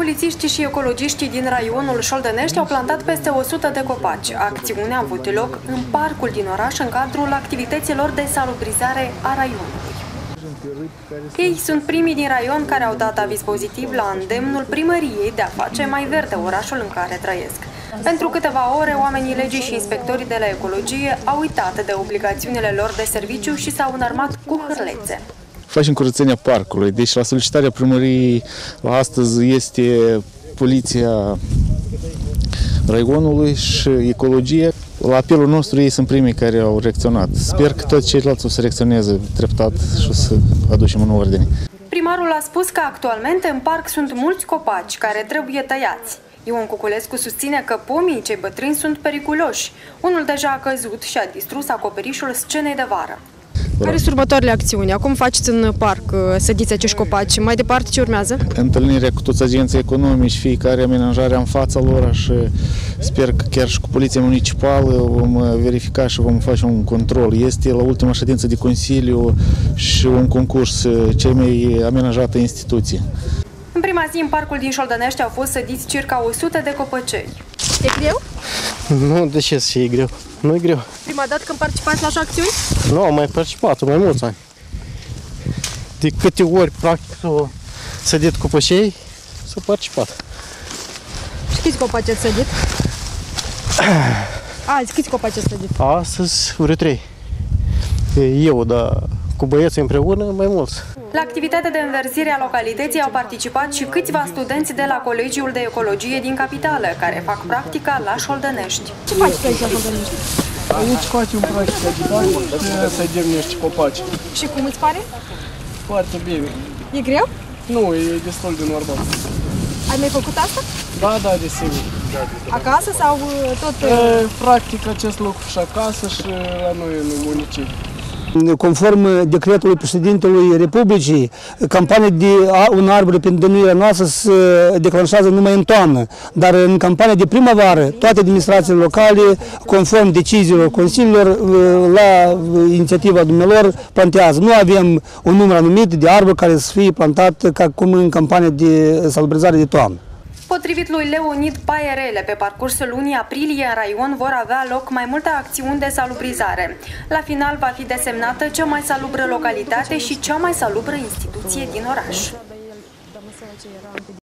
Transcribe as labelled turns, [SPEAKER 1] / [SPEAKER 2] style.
[SPEAKER 1] Polițiștii și ecologiștii din raionul Șoldănești au plantat peste 100 de copaci. Acțiunea a avut loc în parcul din oraș în cadrul activităților de salubrizare a raionului. Ei sunt primii din raion care au dat aviz pozitiv la îndemnul primăriei de a face mai verde orașul în care trăiesc. Pentru câteva ore, oamenii legii și inspectorii de la ecologie au uitat de obligațiunile lor de serviciu și s-au înarmat cu hârlețe
[SPEAKER 2] facem curățenia parcului. Deci la solicitarea primăriei la astăzi este poliția raionului și ecologie. La apelul nostru ei sunt primii care au reacționat. Sper că toți ceilalți o să reacționeze treptat și o să aducem în ordine.
[SPEAKER 1] Primarul a spus că actualmente în parc sunt mulți copaci care trebuie tăiați. Ion Cuculescu susține că pomii cei bătrâni sunt periculoși. Unul deja a căzut și a distrus acoperișul scenei de vară.
[SPEAKER 3] Care sunt următoarele acțiuni? Acum faceți în parc, uh, sădiți acești copaci. Mai departe ce urmează?
[SPEAKER 2] Întâlnirea cu toți agenții economici, fiecare amenajare în fața lor și sper că chiar și cu poliția municipală vom uh, verifica și vom face un control. Este la ultima ședință de Consiliu și un concurs uh, cei mai amenajate instituții.
[SPEAKER 1] În prima zi, în parcul din Șoldănești au fost sădiți circa 100 de copăcei.
[SPEAKER 3] E greu?
[SPEAKER 4] Nu, de ce să fie greu? Nu e greu.
[SPEAKER 3] Prima dată când participați la așa acțiuni?
[SPEAKER 4] Nu, am mai participat mai mulți ani. De câte ori, practic, s-a sădit cu pășei, s-a participat.
[SPEAKER 3] Și câți copaci ați sădit? Azi, câți copaci ați sădit?
[SPEAKER 4] Astăzi, vreo trei. Eu, dar cu băieții împreună, mai mulți.
[SPEAKER 1] La activitatea de înverzire a localității au participat și câțiva studenți de la Colegiul de Ecologie din capitală, care fac practica la Șoldănești.
[SPEAKER 3] Ce faci aici la Șoldănești?
[SPEAKER 5] Aici facem practica de bani, să dăm niște copaci.
[SPEAKER 3] Și cum îți pare?
[SPEAKER 5] Foarte bine.
[SPEAKER 3] E greu?
[SPEAKER 5] Nu, e destul de normal.
[SPEAKER 3] Ai mai făcut asta?
[SPEAKER 5] Da, da, desigur.
[SPEAKER 3] Acasă sau uh, tot?
[SPEAKER 5] E, practic acest lucru și acasă și la noi în municipiu.
[SPEAKER 6] Conform decretului președintelui Republicii, campania de un arbore pentru dănuirea noastră se declanșează numai în toamnă, dar în campania de primăvară, toate administrațiile locale, conform deciziilor consiliilor, la inițiativa dumnealor, plantează. Nu avem un număr anumit de arbori care să fie plantat ca cum în campania de salubrizare de toamnă.
[SPEAKER 1] Potrivit lui Leonid Paierele, pe parcursul lunii aprilie în raion vor avea loc mai multe acțiuni de salubrizare. La final va fi desemnată cea mai salubră localitate și cea mai salubră instituție din oraș.